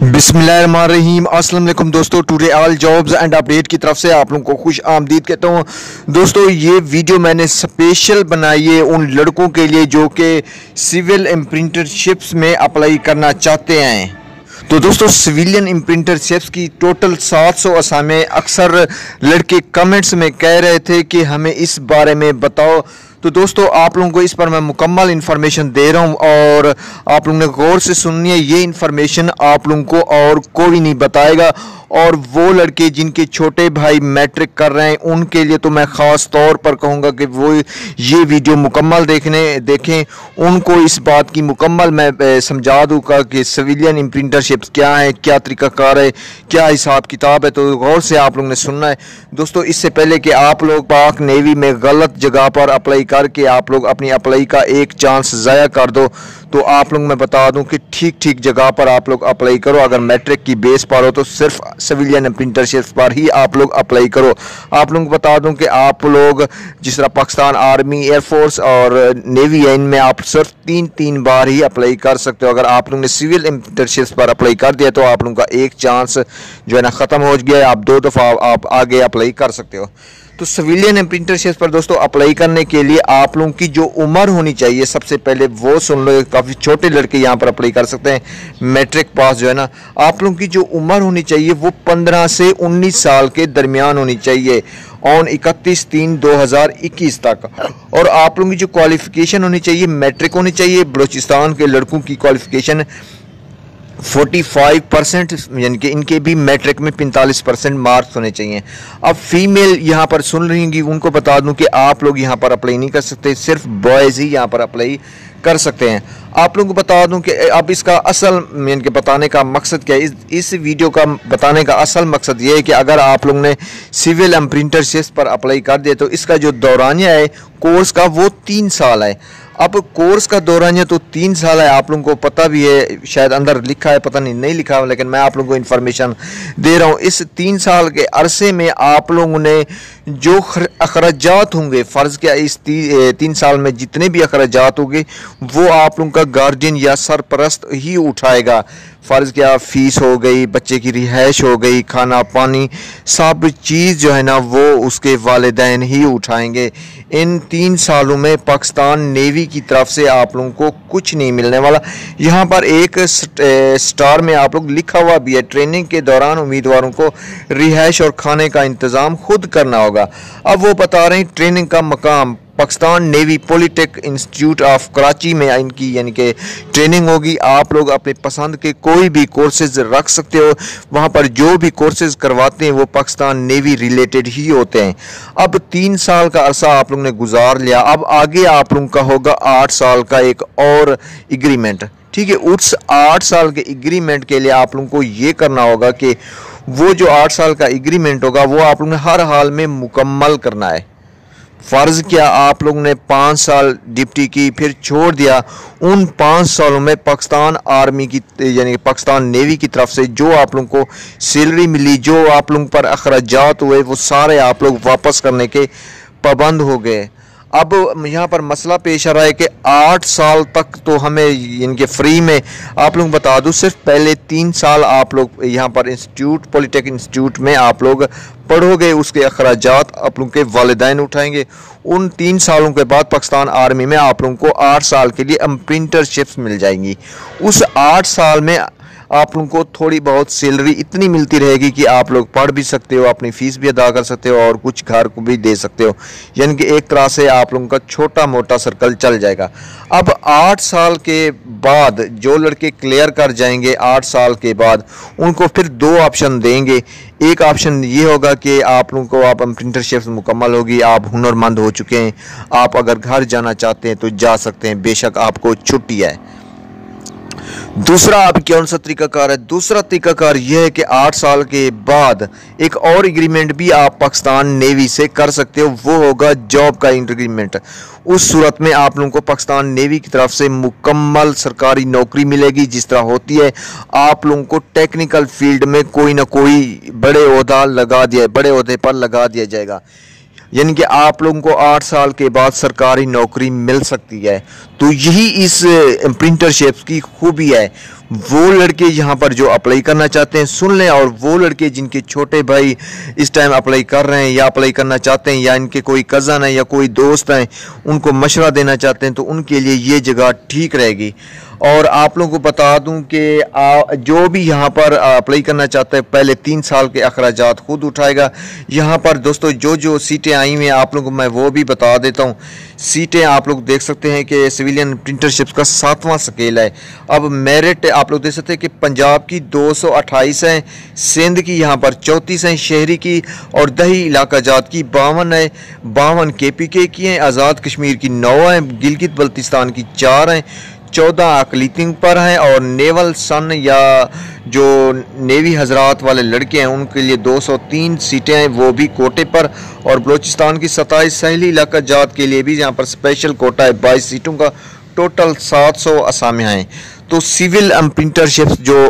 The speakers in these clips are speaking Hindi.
अस्सलाम वालेकुम दोस्तों, today all jobs and update की तरफ़ से आप लोगों को खुश आमदीद कहता हूँ। दोस्तों, ये वीडियो मैंने स्पेशल बनाई है उन लड़कों के लिए जो कि सिविल इम्प्रिंटरशिप्स में अप्लाई करना चाहते हैं। तो दोस्तों, सिविलियन इम्प्रिंटरशिप्स की टोटल 700 सौ असामे अक्सर लड़के कमेंट्स में कह रहे थे कि हमें इस बारे में बताओ तो दोस्तों, आप लोगों को इस पर मैं मुकम्मल इन्फॉर्मेशन दे रहा हूँ और आप लोगों ने गौर से सुननी है, ये इन्फॉर्मेशन आप लोगों को और कोई नहीं बताएगा। और वो लड़के जिनके छोटे भाई मैट्रिक कर रहे हैं, उनके लिए तो मैं ख़ास तौर पर कहूँगा कि वो ये वीडियो मुकम्मल देखने, देखें। उनको इस बात की मुकम्मल मैं समझा दूँगा कि सिविलियन इम्प्रिंटरशिप क्या है, क्या तरीक़ाकार है, क्या हिसाब किताब है तो गौर से आप लोग ने सुनना है। दोस्तों, इससे पहले कि आप लोग पाक नेवी में गलत जगह पर अप्लाई करके आप लोग अपनी अप्लाई का एक चांस ज़ाया कर दो तो आप लोग मैं बता दूँ कि ठीक ठीक जगह पर आप लोग अप्लाई करो। अगर मैट्रिक की बेस पर हो तो सिर्फ़ सिविलियन प्रिंटरशिप पर ही आप लोग अप्लाई करो। आप लोग बता दूँ कि आप लोग जिस तरह पाकिस्तान आर्मी एयरफोर्स और नेवी है, इनमें आप सिर्फ़ तीन तीन बार ही अप्लाई कर सकते हो। अगर आप लोग ने सिविल इंटर्नशिप पर अप्लाई कर दिया तो आप लोगों का एक चांस जो है ना ख़त्म हो गया आप दो दफ़ा आप आगे अप्लाई कर सकते हो। तो सिविलियन अप्रेंटिसशिप पर दोस्तों अप्लाई करने के लिए आप लोगों की जो उम्र होनी चाहिए, सबसे पहले वो सुन लो काफ़ी छोटे लड़के यहाँ पर अप्लाई कर सकते हैं मैट्रिक पास जो है ना, आप लोगों की जो उम्र होनी चाहिए वो पंद्रह से उन्नीस साल के दरमियान होनी चाहिए ऑन इकतीस तीन दो हज़ार इक्कीस तक। और आप लोगों की जो क्वालिफिकेशन होनी चाहिए मैट्रिक होनी चाहिए, बलोचिस्तान के लड़कों की क्वालिफिकेशन 45 परसेंट यानी कि इनके भी मैट्रिक में 45 परसेंट मार्क्स होने चाहिए। अब फीमेल यहाँ पर सुन रही होंगी उनको बता दूँ कि आप लोग यहाँ पर अप्लाई नहीं कर सकते, सिर्फ़ बॉयज़ ही यहाँ पर अप्लाई कर सकते हैं। आप लोगों को बता दूँ कि अब इसका असल, यानी कि बताने का मकसद क्या है? इस इस वीडियो का बताने का असल मकसद ये है कि अगर आप लोग ने सिविल एम्प्रिंटरशिप पर अप्लाई कर दिया तो इसका जो दौरानिया है कोर्स का वो तीन साल है। अब कोर्स का दौरान ये तो तीन साल है आप लोगों को पता भी है शायद अंदर लिखा है पता नहीं नहीं लिखा लेकिन मैं आप लोगों को इन्फॉर्मेशन दे रहा हूँ। इस तीन साल के अरसे में आप लोगों ने जो अखराज होंगे फ़र्ज़ क्या इस ती, तीन साल में जितने भी अखराज होंगे वो आप लोगों का गार्जियन या सरपरस्त ही उठाएगा। फ़र्ज़ क्या फ़ीस हो गई बच्चे की रिहाइश हो गई खाना पानी सब चीज़ जो है ना वो उसके वालदेन ही उठाएँगे। इन तीन सालों में पाकिस्तान नेवी की तरफ़ से आप लोगों को कुछ नहीं मिलने वाला। यहाँ पर एक स्टार में आप लोग लिखा हुआ भी है, ट्रेनिंग के दौरान उम्मीदवारों को रिहाइश और खाने का इंतज़ाम खुद करना होगा। अब वो बता रहे हैं, ट्रेनिंग का मकाम Pakistan navy polytech institute of Karachi में इनकी, यानी कि ट्रेनिंग होगी। आप लोग अपने पसंद के कोई भी कोर्सेज रख सकते हो। वहाँ पर जो भी कोर्सेज करवाते हैं, वो पाकिस्तान नेवी रिलेटेड ही होते हैं। अब तीन साल का अरसा आप लोग ने गुजार लिया। अब आगे आप लोगों का होगा आठ साल का एक और एग्रीमेंट ठीक है, उस आठ साल के एग्रीमेंट के लिए आप लोगों को ये करना होगा कि वो जो आठ साल का एग्रीमेंट होगा, वो आप लोगों ने हर हाल में मुकम्मल करना है। फ़र्ज़ किया आप लोगों ने पाँच साल डिप्टी की फिर छोड़ दिया। उन पाँच सालों में पाकिस्तान आर्मी की, यानी पाकिस्तान नेवी की तरफ़ से जो आप लोगों को सैलरी मिली, जो आप लोगों पर अखराज हुए, वो सारे आप लोग वापस करने के पाबंद हो गए। अब यहाँ पर मसला पेश आ रहा है कि आठ साल तक तो हमें इनके फ्री में, आप लोग बता दूँ, सिर्फ़ पहले तीन साल आप लोग यहाँ पर इंस्टीट्यूट, पॉलिटेक इंस्टीट्यूट में आप लोग पढ़ोगे, उसके अखराज आप लोग के वालदेन उठाएँगे। उन तीन सालों के बाद पाकिस्तान आर्मी में आप लोगों को आठ साल के लिए अम्प्रिंटरशिप्स मिल जाएँगी। उस आठ साल में आप लोगों को थोड़ी बहुत सैलरी इतनी मिलती रहेगी कि आप लोग पढ़ भी सकते हो, अपनी फ़ीस भी अदा कर सकते हो और कुछ घर को भी दे सकते हो। यानी कि एक तरह से आप लोगों का छोटा मोटा सर्कल चल जाएगा। अब आठ साल के बाद जो लड़के क्लियर कर जाएँगे आठ साल के बाद, उनको फिर दो ऑप्शन देंगे। एक ऑप्शन ये होगा कि आप लोगों को, आप अप्रेंटिसशिप मुकम्मल होगी, आप हुनरमंद हो चुके हैं। आप अगर घर जाना चाहते हैं तो जा सकते हैं, बेशक आपको छुट्टी है। दूसरा आप कौन सा तरीकाकार है दूसरा तरीकाकार यह है कि आठ साल के बाद एक और एग्रीमेंट भी आप पाकिस्तान नेवी से कर सकते हो, वो होगा जॉब का एग्रीमेंट उस सूरत में आप लोगों को पाकिस्तान नेवी की तरफ़ से मुकम्मल सरकारी नौकरी मिलेगी, जिस तरह होती है, आप लोगों को टेक्निकल फ़ील्ड में कोई ना कोई बड़े अहदा लगा दिया, बड़े अहदे पर लगा दिया जाएगा। यानी कि आप लोगों को आठ साल के बाद सरकारी नौकरी मिल सकती है। तो यही इस प्रिंटरशिप की खूबी है। वो लड़के यहाँ पर जो अप्लाई करना चाहते हैं, सुन लें और वो लड़के जिनके छोटे भाई इस टाइम अप्लाई कर रहे हैं या अप्लाई करना चाहते हैं या इनके कोई कज़न है या कोई दोस्त हैं, उनको मशवरा देना चाहते हैं तो उनके लिए ये जगह ठीक रहेगी। और आप लोगों को बता दूँ कि जो भी यहाँ पर अप्लाई करना चाहता है, पहले तीन साल के अखराज खुद उठाएगा। यहाँ पर दोस्तों जो जो सीटें आई हुई हैं, आप लोगों को मैं वो भी बता देता हूँ। सीटें आप लोग देख सकते हैं कि सिविलियन प्रिंटरशिप का सातवां स्केल है। अब मेरिट आप लोग देख सकते हैं कि पंजाब की दो सौ अट्ठाईस हैं, सिंध की यहाँ पर चौंतीस हैं, शहरी की और दही इलाका जात की बावन है। बावन के पी के की हैं, आज़ाद कश्मीर की नौ हैं, गिलगित बल्तिस्तान की चार हैं। चौदह अकलीतिंग पर हैं और नेवल सन या जो नेवी हजरात वाले लड़के हैं, उनके लिए 203 सीटें हैं, वो भी कोटे पर। और बलूचिस्तान की सताईस सहली इलाका जात के लिए भी यहाँ पर स्पेशल कोटा है, बाईस सीटों का टोटल 700 असामियाँ हैं। तो सिविल अम्प्रिंटरशिप जो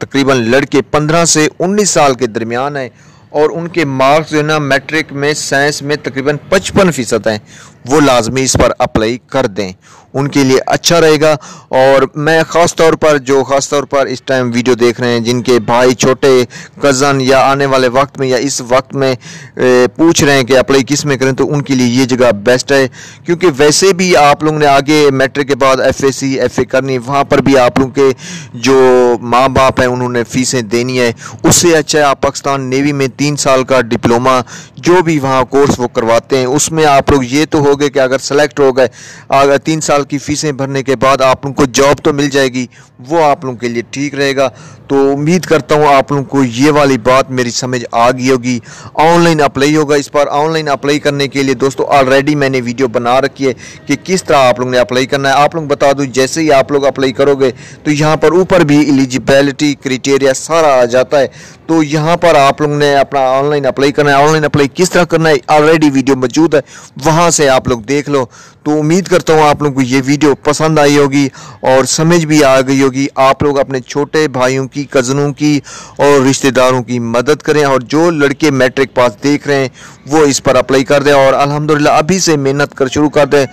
तकरीबन लड़के 15 से 19 साल के दरमियान हैं और उनके मार्क्स जो है ना, मैट्रिक में, साइंस में तकरीबन पचपन फ़ीसद हैं। वो लाजमी इस पर अप्लाई कर दें। उनके लिए अच्छा रहेगा। और मैं ख़ास तौर पर, जो ख़ास तौर पर इस टाइम वीडियो देख रहे हैं, जिनके भाई छोटे कज़न या आने वाले वक्त में या इस वक्त में पूछ रहे हैं कि अप्लाई किसमें करें तो उनके लिए ये जगह बेस्ट है। क्योंकि वैसे भी आप लोगों ने आगे मैट्रिक के बाद F A C F A करनी, वहाँ पर भी आप लोगों के जो माँ बाप हैं, उन्होंने फ़ीसें देनी है। उससे अच्छा है आप पाकिस्तान नेवी में तीन साल का डिप्लोमा जो भी वहाँ कोर्स वो करवाते हैं, उसमें आप लोग ये तो हो गए कि अगर सेलेक्ट हो गए, अगर तीन साल की फ़ीसें भरने के बाद आप लोगों को जॉब तो मिल जाएगी, वो आप लोगों के लिए ठीक रहेगा। तो उम्मीद करता हूँ आप लोगों को ये वाली बात मेरी समझ आ गई होगी। ऑनलाइन अप्लाई होगा इस पर ऑनलाइन अप्लाई करने के लिए दोस्तों ऑलरेडी मैंने वीडियो बना रखी है कि किस तरह आप लोगों ने अप्लाई करना है। आप लोग बता दूँ, जैसे ही आप लोग अप्लाई करोगे तो यहाँ पर ऊपर भी एलिजिबिलिटी क्रिटेरिया सारा आ जाता है। तो यहाँ पर आप लोगों ने अपना ऑनलाइन अप्लाई करना है। ऑनलाइन अप्लाई किस तरह करना है? ऑलरेडी वीडियो मौजूद है। वहाँ से आप लोग देख लो। तो उम्मीद करता हूँ आप लोगों को ये वीडियो पसंद आई होगी और समझ भी आ गई होगी। आप लोग अपने छोटे भाइयों की, कज़नों की और रिश्तेदारों की मदद करें और जो लड़के मैट्रिक पास देख रहे हैं, वो इस पर अप्लाई कर दें और अल्हम्दुलिल्लाह अभी से मेहनत कर शुरू कर दें।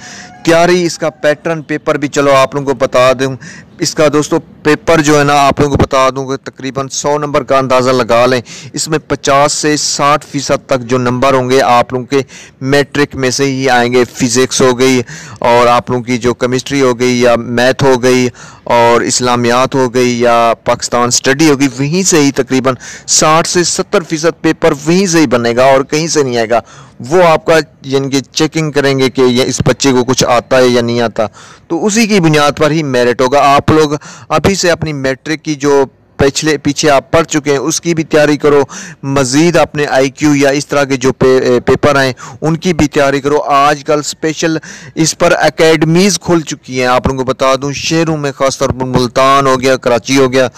तैयारी इसका पैटर्न पेपर भी चलो, आप लोगों को बता दूँ। इसका दोस्तों पेपर जो है ना, आप लोगों को बता दूँ कि तकरीबन 100 नंबर का अंदाज़ा लगा लें। इसमें 50 से 60 फ़ीसद तक जो नंबर होंगे, आप लोगों के मैट्रिक में से ही आएँगे। फ़िज़िक्स हो गई और आप लोगों की जो केमिस्ट्री हो गई या मैथ हो गई और इस्लामियात हो गई या पाकिस्तान स्टडी होगी, वहीं से ही तकरीबन 60 से 70 फ़ीसद पेपर वहीं से ही बनेगा और कहीं से नहीं आएगा। वो आपका यानी कि चेकिंग करेंगे कि इस बच्चे को कुछ आता है या नहीं आता। तो उसी की बुनियाद पर ही मेरिट होगा। आप लोग अभी से अपनी मैट्रिक की जो पिछले पीछे आप पढ़ चुके हैं उसकी भी तैयारी करो। मज़ीद अपने आईक्यू या इस तरह के जो पे, पेपर हैं उनकी भी तैयारी करो। आजकल स्पेशल इस पर अकेडमीज़ खुल चुकी हैं। आप लोगों को बता दूँ शहरों में ख़ासतौर पर मुल्तान हो गया कराची हो गया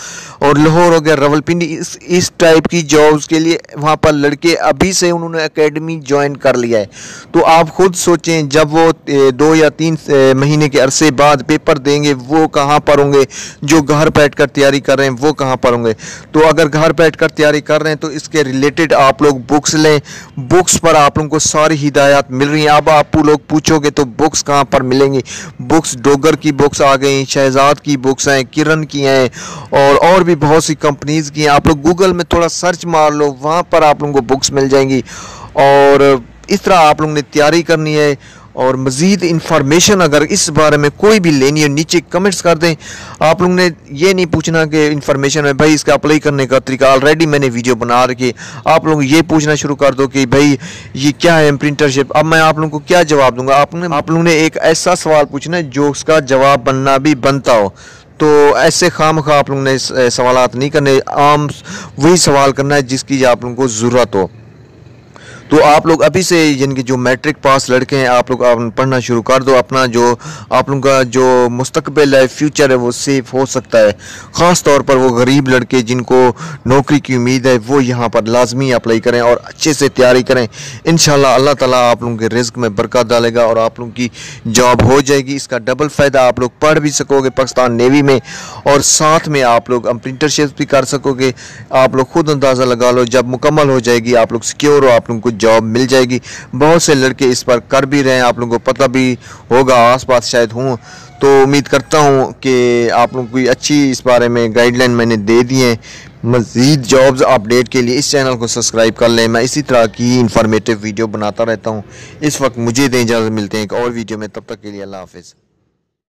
और लाहौर हो गया रवलपिंडी इस इस टाइप की जॉब्स के लिए वहाँ पर लड़के अभी से उन्होंने अकेडमी ज्वाइन कर लिया है। तो आप खुद सोचें जब वो दो या तीन महीने के अरसे बाद पेपर देंगे वो कहाँ पर होंगे? जो घर बैठ कर तैयारी कर रहे हैं वो कहाँ पर होंगे। तो अगर घर बैठ कर तैयारी कर रहे हैं तो इसके रिलेटेड आप लोग बुक्स लें। बुक्स पर आप लोगों को सारी हिदायत मिल रही हैं। अब आप लोग पूछोगे तो बुक्स कहाँ पर मिलेंगी? बुक्स डोगर की बुक्स आ गई शहजाद की बुक्स हैं किरण की हैं, और और भी बहुत सी कंपनीज़ की हैं। आप लोग गूगल में थोड़ा सर्च मार लो, वहाँ पर आप लोगों को बुक्स मिल जाएँगी। और इस तरह आप लोगों ने तैयारी करनी है। और मज़ीद इंफॉर्मेशन अगर इस बारे में कोई भी लेनी है, नीचे कमेंट्स कर दें। आप लोगों ने ये नहीं पूछना कि इंफॉर्मेशन है भाई इसका अप्लाई करने का तरीका ऑलरेडी मैंने वीडियो बना रखी आप लोग ये पूछना शुरू कर दो कि भाई ये क्या है प्रिंटरशिप अब मैं आप लोगों को क्या जवाब दूँगा? आप लोगों ने, आप लोगों ने एक ऐसा सवाल पूछना है जो उसका जवाब बनना भी बनता हो। तो ऐसे खाम खा आप लोगों ने सवाल नहीं करने, आम वही सवाल करना है जिसकी आप लोगों को ज़रूरत हो। तो आप लोग अभी से यानी कि जो मैट्रिक पास लड़के हैं, आप लोग पढ़ना शुरू कर दो। अपना जो, आप लोगों का जो मुस्तबिल है, फ्यूचर है, वो सेफ़ हो सकता है। ख़ास तौर पर वो गरीब लड़के जिनको नौकरी की उम्मीद है, वो यहाँ पर लाजमी अप्लाई करें और अच्छे से तैयारी करें। इन अल्लाह ताला आप लोगों के रिस्क में बरकत डालेगा और आप लोगों की जॉब हो जाएगी। इसका डबल फ़ायदा आप लोग पढ़ भी सकोगे पाकिस्तान नेवी में और साथ में आप लोग अप्रेंटिसशिप भी कर सकोगे। आप लोग खुद अंदाज़ा लगा लो, जब मुकम्मल हो जाएगी, आप लोग सिक्योर हो, आप लोगों को जॉब मिल जाएगी। बहुत से लड़के इस पर कर भी रहे हैं, आप लोगों को पता भी होगा आस पास शायद हूँ। तो उम्मीद करता हूँ कि आप लोग कोई अच्छी इस बारे में गाइडलाइन मैंने दे दी है। मज़ीद जॉब्स अपडेट के लिए इस चैनल को सब्सक्राइब कर लें। मैं इसी तरह की इंफॉर्मेटिव वीडियो बनाता रहता हूँ। इस वक्त मुझे दें इजाज़त मिलते हैं एक और वीडियो में। तब तक के लिए अल्लाह हाफिज़।